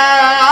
Ah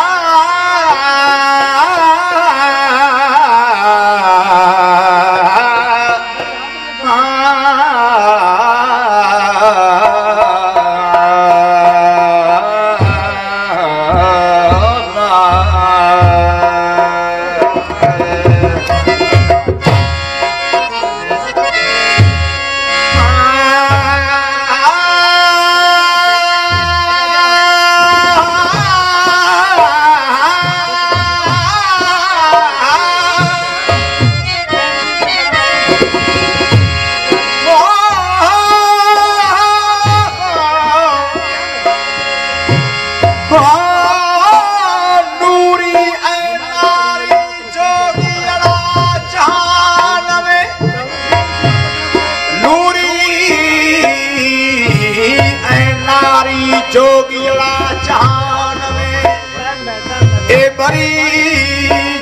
जहान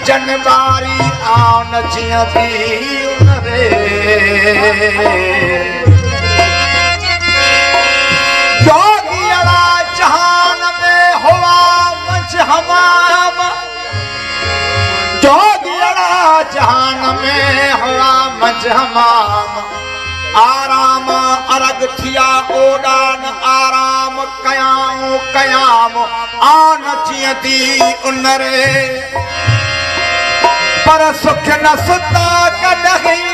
जनकारी जहान में हुझम चोगियड़ा जहान में हुआ मझम ڪيام آن ٿئي ٿي انري. پر سک نه ستا ڪڏهن.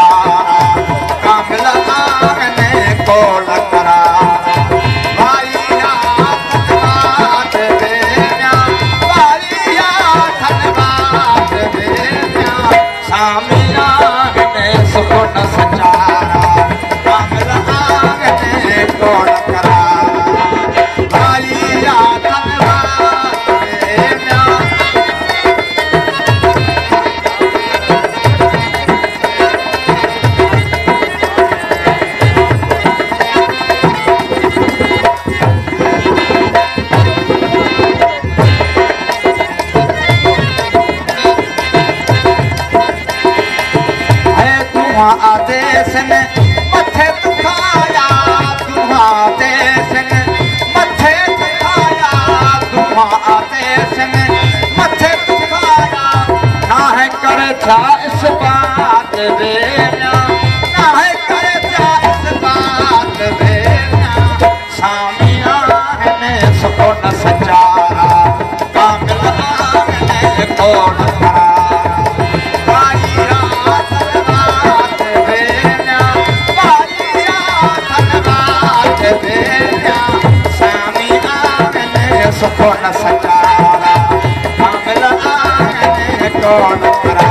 आे असे मथे कौन सचारा? मामला आए कौन करा?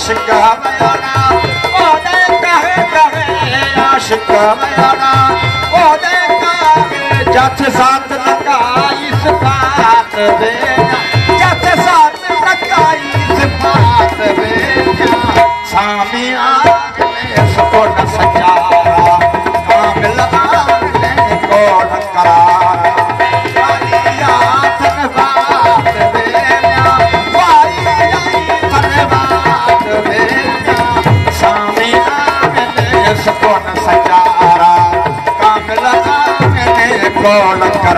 आशिका मयाना ओदय कहे कहे, आशिका मयाना ओदय कहे, जथ साथ लगाई साथ बेना। जथ साथ लगाई साथ बेना। सामी आग में सपोर्ट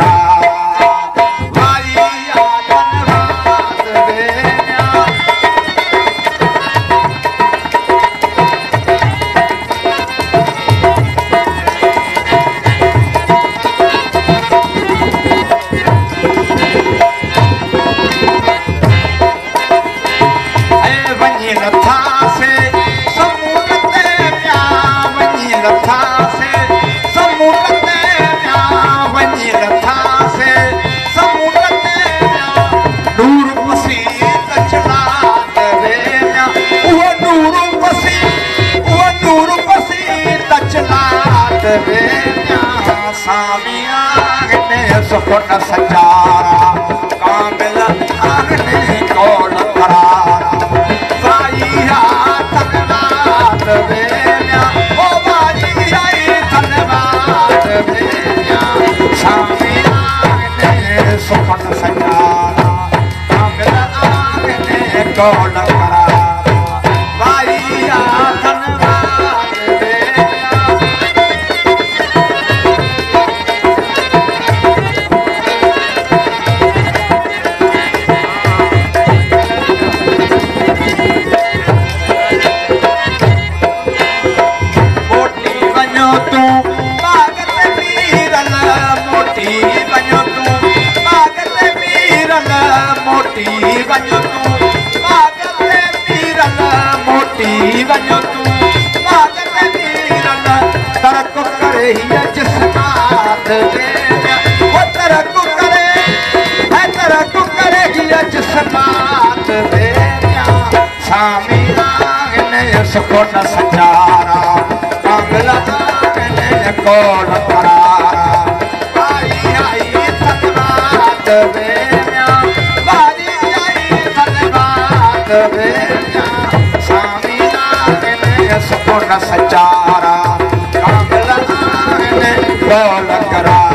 कोन सामिया ने सुखन सचारा आगने सुकोन सचारा कांगल आगने कोल करारा। आई आई धनबाद वेया वारी आई धनबाद वेया सामी आगने सुकोन सचारा कांगल आगने कोल करारा